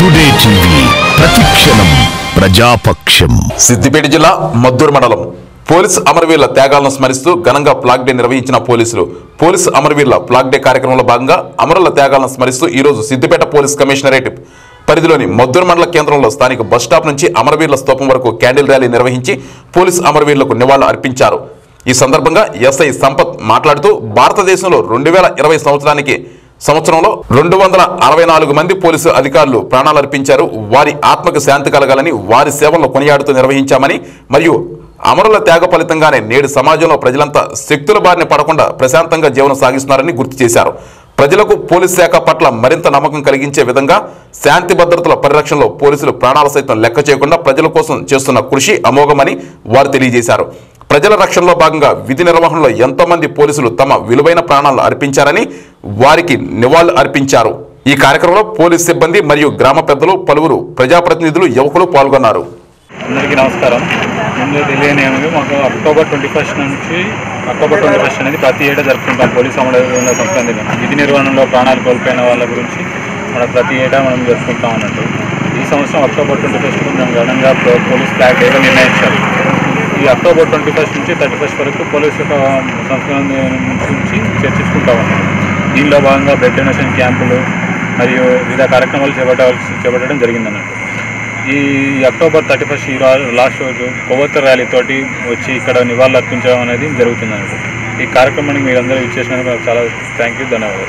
Today TV ప్రతిక్షణం ప్రజాపక్షం. సిద్దిపేట జిల్లా మద్దూరు మండలం. పోలీస్ అమరవీరుల త్యాగాలను స్మరిస్తూ ఘనంగా ఫ్లాగ్ డే నిర్వహించిన పోలీసులు పోలీస్ అమరవీరుల ఫ్లాగ్ డే కార్యక్రమంలో భాగంగా అమరుల త్యాగాలను స్మరిస్తూ ఈ రోజు సిద్దిపేట పోలీస్ కమిషనరేట్ పరిధిలోని మద్దూరు మండల కేంద్రంలో స్థానిక బస్ స్టాప్ నుంచి అమరవీరుల స్తూపం వరకు క్యాండిల్ ర్యాలీ నిర్వహించి పోలీస్ అమరవీరులకు నివాళులు అర్పించారు. ఈ సందర్భంగా ఎస్ఐ సంపత్ మాట్లాడుతూ భారతదేశంలో రెండు వేల ఇరవై సంవత్సరానికి సంవత్సరంలో రెండు వందల అరవై నాలుగు మంది పోలీసు అధికారులు ప్రాణాలు అర్పించారు వారి ఆత్మకు శాంతి కలగాలని వారి సేవలను కొనియాడుతూ నిర్వహించామని మరియు అమరుల త్యాగ ఫలితంగానే నేడు సమాజంలో ప్రజలంతా శక్తుల బారిన పడకుండా ప్రశాంతంగా జీవనం సాగిస్తున్నారని గుర్తు చేశారు. ప్రజలకు పోలీస్ శాఖ పట్ల మరింత నమ్మకం కలిగించే విధంగా శాంతి భద్రతల పరిరక్షణలో పోలీసులు ప్రాణాల సైతం లెక్క చేయకుండా ప్రజల కోసం చేస్తున్న కృషి అమోఘమని వారు తెలియజేశారు. ప్రజల రక్షణలో భాగంగా విధి నిర్వహణలో ఎంతోమంది పోలీసులు తమ విలువైన ప్రాణాలను అర్పించారని వారికి నివాళులు అర్పించారు. ఈ కార్యక్రమంలో పోలీస్ సిబ్బంది మరియు గ్రామ పెద్దలు పలువురు ప్రజాప్రతినిధులు యువకులు పాల్గొన్నారు. అందరికీ నమస్కారం. ముందు తెలియని మాకు అక్టోబర్ ట్వంటీ ఫస్ట్ నుంచి అక్టోబర్ ట్వంటీ ఫస్ట్ అనేది ప్రతి ఏటా జరుపుకుంటాం. పోలీస్ అమలు సంక్రాంతి విధి నిర్వహణలో ప్రాణాలు కోల్పోయిన వాళ్ళ గురించి మనం ప్రతి ఏటా మనం జరుపుకుంటాం అన్నట్టు. ఈ సంవత్సరం అక్టోబర్ ట్వంటీ ఫస్ట్ మేము ఘనంగా పోలీస్ ఫ్లాగ్ డేగా నిర్ణయించారు. ఈ అక్టోబర్ ట్వంటీ ఫస్ట్ నుంచి థర్టీ ఫస్ట్ వరకు పోలీస్ యొక్క సంస్కరణ నుంచి చర్చించుకుంటా ఉన్నాం. దీనిలో భాగంగా బ్లడ్ డొనేషన్ క్యాంపులు మరియు వివిధ కార్యక్రమాలు చేపట్టాల్సి చేపట్టడం జరిగిందన్నట్టు. ఈ అక్టోబర్ థర్టీ ఫస్ట్ ఈ లాస్ట్ రోజు కొవ్వొత్త ర్యాలీ తోటి వచ్చి ఇక్కడ నివాళులు అర్పించడం అనేది జరుగుతుందన్నట్టు. ఈ కార్యక్రమానికి మీరందరూ ఇచ్చేసినందుకు నాకు చాలా థ్యాంక్ యూ ధన్యవాదాలు.